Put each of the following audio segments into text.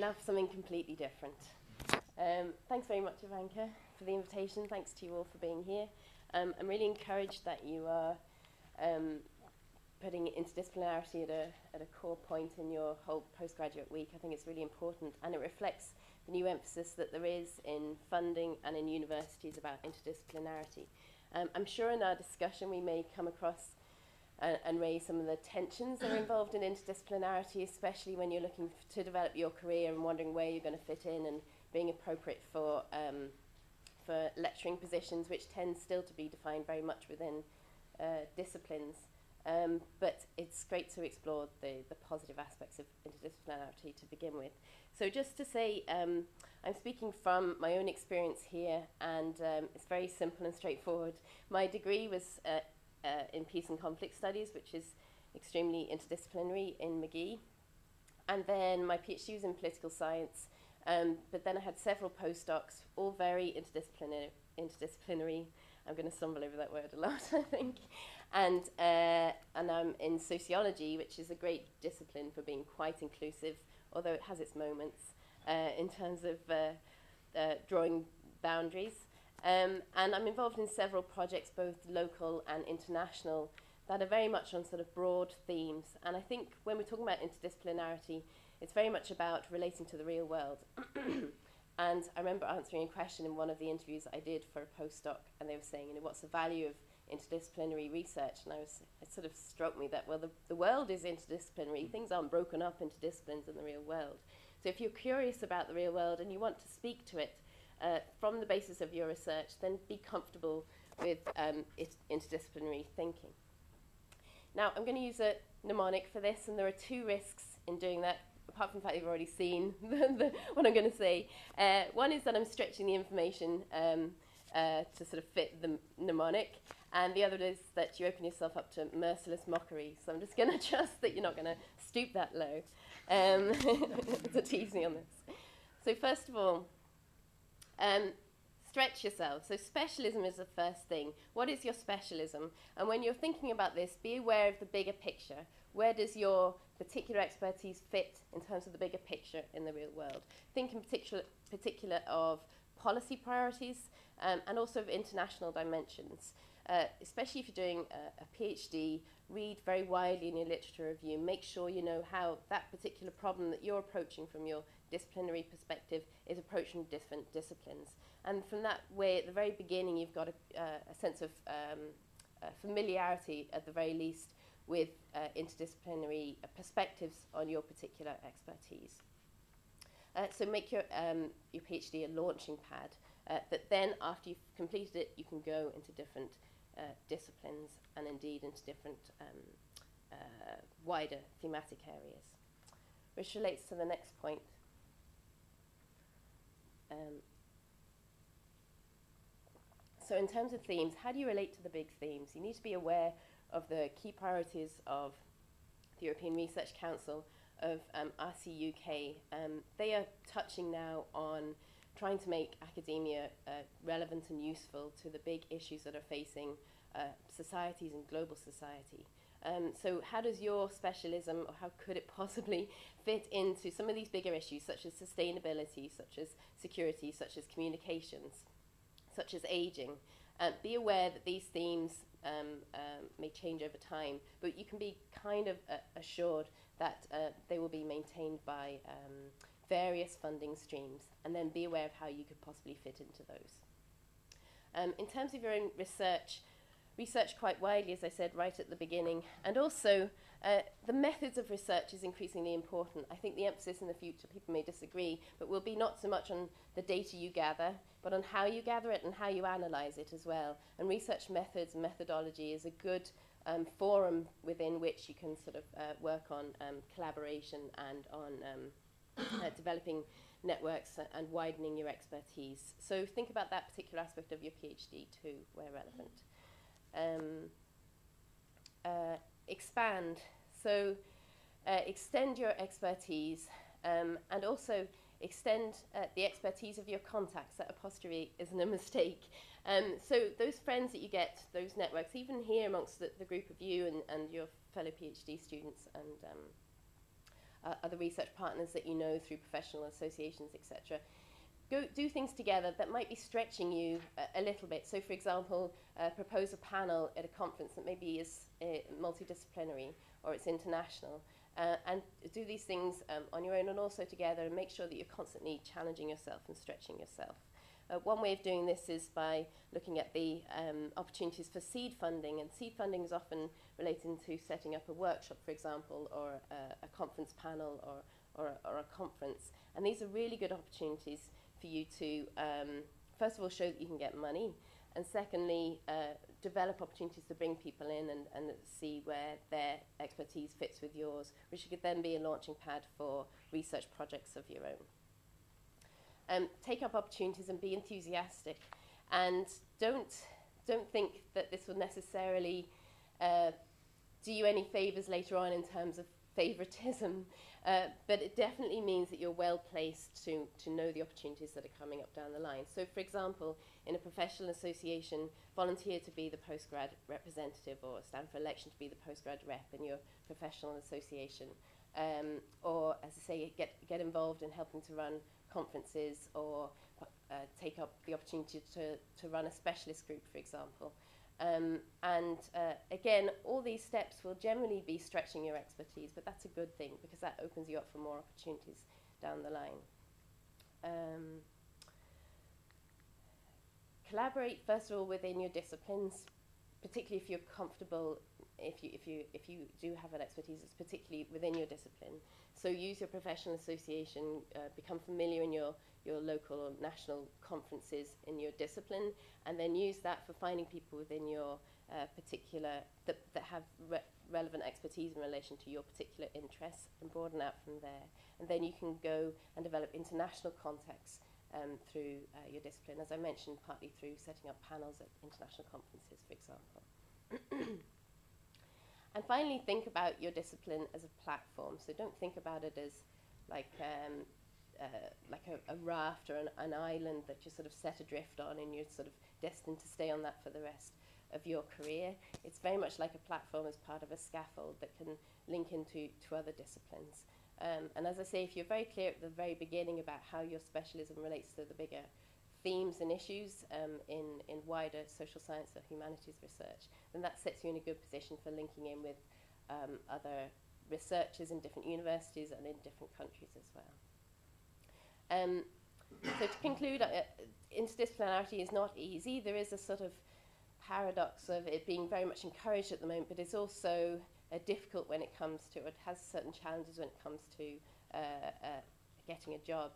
now for something completely different. Um, thanks very much, Ivanka, for the invitation. Thanks to you all for being here. Um, I'm really encouraged that you are um, putting interdisciplinarity at a, at a core point in your whole postgraduate week. I think it's really important, and it reflects the new emphasis that there is in funding and in universities about interdisciplinarity. Um, I'm sure in our discussion we may come across uh, and raise some of the tensions that are involved in interdisciplinarity, especially when you're looking to develop your career and wondering where you're going to fit in and being appropriate for um, for lecturing positions, which tend still to be defined very much within uh, disciplines. Um, but it's great to explore the, the positive aspects of interdisciplinarity to begin with. So just to say, um, I'm speaking from my own experience here, and um, it's very simple and straightforward. My degree was uh, uh, in peace and conflict studies, which is extremely interdisciplinary in Magee. And then my PhD was in political science, um, but then I had several postdocs, all very interdisciplinary. interdisciplinary. I'm going to stumble over that word a lot, I think. And, uh, and I'm in sociology, which is a great discipline for being quite inclusive, although it has its moments uh, in terms of uh, uh, drawing boundaries. Um, and I'm involved in several projects, both local and international, that are very much on sort of broad themes. And I think when we're talking about interdisciplinarity, it's very much about relating to the real world. and I remember answering a question in one of the interviews I did for a postdoc, and they were saying, you know, what's the value of interdisciplinary research? And I was, it sort of struck me that, well, the, the world is interdisciplinary. Things aren't broken up into disciplines in the real world. So if you're curious about the real world and you want to speak to it, uh, from the basis of your research, then be comfortable with um, interdisciplinary thinking. Now, I'm going to use a mnemonic for this, and there are two risks in doing that, apart from the fact you've already seen the, what I'm going to say. Uh, one is that I'm stretching the information um, uh, to sort of fit the mnemonic, and the other is that you open yourself up to merciless mockery. So I'm just going to trust that you're not going to stoop that low um, to tease me on this. So first of all, um, stretch yourself. So specialism is the first thing. What is your specialism? And when you're thinking about this, be aware of the bigger picture. Where does your particular expertise fit in terms of the bigger picture in the real world? Think in particular, particular of policy priorities um, and also of international dimensions. Uh, especially if you're doing a, a PhD, read very widely in your literature review. Make sure you know how that particular problem that you're approaching from your disciplinary perspective is approaching different disciplines. And from that way, at the very beginning, you've got a, uh, a sense of um, uh, familiarity, at the very least, with uh, interdisciplinary uh, perspectives on your particular expertise. Uh, so make your, um, your PhD a launching pad uh, that then, after you've completed it, you can go into different disciplines and indeed into different um, wider thematic areas. Which relates to the next point, um, so in terms of themes, how do you relate to the big themes? You need to be aware of the key priorities of the European Research Council, of um, RC UK. Um, they are touching now on trying to make academia uh, relevant and useful to the big issues that are facing uh, societies and global society. Um, so how does your specialism, or how could it possibly fit into some of these bigger issues, such as sustainability, such as security, such as communications, such as aging? Uh, be aware that these themes um, um, may change over time, but you can be kind of uh, assured that uh, they will be maintained by um, various funding streams, and then be aware of how you could possibly fit into those. Um, in terms of your own research, research quite widely, as I said right at the beginning, and also uh, the methods of research is increasingly important. I think the emphasis in the future, people may disagree, but will be not so much on the data you gather, but on how you gather it and how you analyze it as well. And research methods and methodology is a good um, forum within which you can sort of uh, work on um, collaboration and on um, uh, developing networks and widening your expertise. So think about that particular aspect of your PhD too, where relevant um, uh, expand. So uh, extend your expertise um, and also extend uh, the expertise of your contacts. That apostrophe isn't a mistake. Um, so those friends that you get, those networks, even here amongst the, the group of you and, and your fellow PhD students and um, uh, other research partners that you know through professional associations, etc., Go do things together that might be stretching you a, a little bit. So, for example, uh, propose a panel at a conference that maybe is uh, multidisciplinary or it's international, uh, and do these things um, on your own and also together, and make sure that you're constantly challenging yourself and stretching yourself. Uh, one way of doing this is by looking at the um, opportunities for seed funding, and seed funding is often relating to setting up a workshop, for example, or a, a conference panel or, or, or a conference. And these are really good opportunities for you to, um, first of all, show that you can get money, and secondly, uh, develop opportunities to bring people in and, and see where their expertise fits with yours, which could then be a launching pad for research projects of your own. Um, take up opportunities and be enthusiastic, and don't don't think that this will necessarily uh, do you any favors later on in terms of favoritism, uh, but it definitely means that you're well placed to, to know the opportunities that are coming up down the line. So, for example, in a professional association, volunteer to be the postgrad representative or stand for election to be the postgrad rep in your professional association. Um, or, as I say, get, get involved in helping to run conferences or uh, take up the opportunity to, to run a specialist group, for example. Um, and uh, again, all these steps will generally be stretching your expertise, but that's a good thing because that opens you up for more opportunities down the line. Um, collaborate first of all within your disciplines, particularly if you're comfortable, if you if you if you do have an expertise, it's particularly within your discipline. So use your professional association, uh, become familiar in your your local or national conferences in your discipline, and then use that for finding people within your uh, particular that that have re relevant expertise in relation to your particular interests, and broaden out from there. And then you can go and develop international contacts um, through uh, your discipline, as I mentioned, partly through setting up panels at international conferences, for example. and finally, think about your discipline as a platform. So don't think about it as like um, like a, a raft or an, an island that you're sort of set adrift on and you're sort of destined to stay on that for the rest of your career. It's very much like a platform as part of a scaffold that can link into to other disciplines. Um, and as I say, if you're very clear at the very beginning about how your specialism relates to the bigger themes and issues um, in, in wider social science or humanities research, then that sets you in a good position for linking in with um, other researchers in different universities and in different countries as well. Um, so to conclude, uh, interdisciplinarity is not easy. There is a sort of paradox of it being very much encouraged at the moment, but it's also uh, difficult when it comes to, it has certain challenges when it comes to uh, uh, getting a job.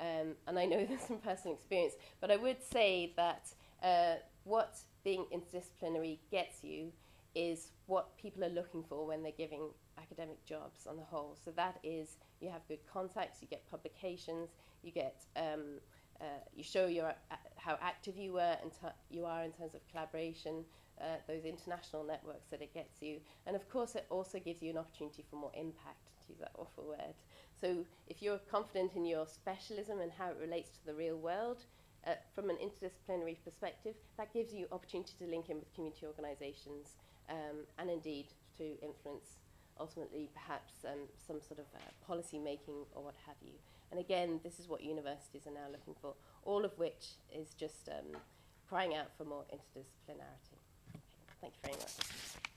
Um, and I know this from personal experience, but I would say that uh, what being interdisciplinary gets you is what people are looking for when they're giving academic jobs on the whole. So that is you have good contacts, you get publications, you get um, uh, you show your uh, how active you were and you are in terms of collaboration, uh, those international networks that it gets you, and of course it also gives you an opportunity for more impact. To use that awful word. So if you're confident in your specialism and how it relates to the real world. Uh, from an interdisciplinary perspective, that gives you opportunity to link in with community organisations um, and indeed to influence ultimately perhaps um, some sort of uh, policy making or what have you. And again, this is what universities are now looking for, all of which is just um, crying out for more interdisciplinarity. Okay, thank you very much.